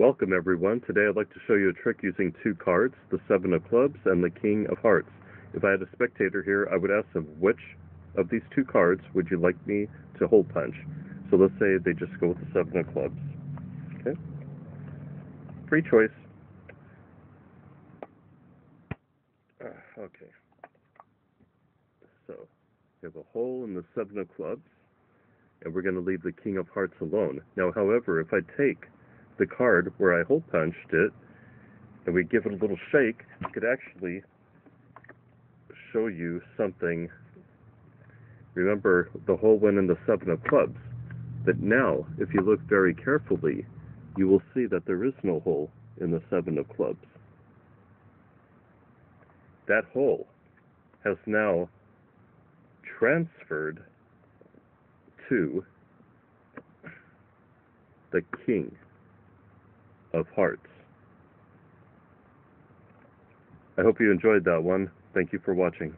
Welcome everyone. Today I'd like to show you a trick using two cards, the Seven of Clubs and the King of Hearts. If I had a spectator here, I would ask them, which of these two cards would you like me to hole punch? So let's say they just go with the Seven of Clubs. Okay? Free choice. Uh, okay. So, we have a hole in the Seven of Clubs, and we're going to leave the King of Hearts alone. Now, however, if I take the card where I hole punched it, and we give it a little shake, I could actually show you something. Remember, the hole went in the seven of clubs. But now, if you look very carefully, you will see that there is no hole in the seven of clubs. That hole has now transferred to the king of hearts. I hope you enjoyed that one. Thank you for watching.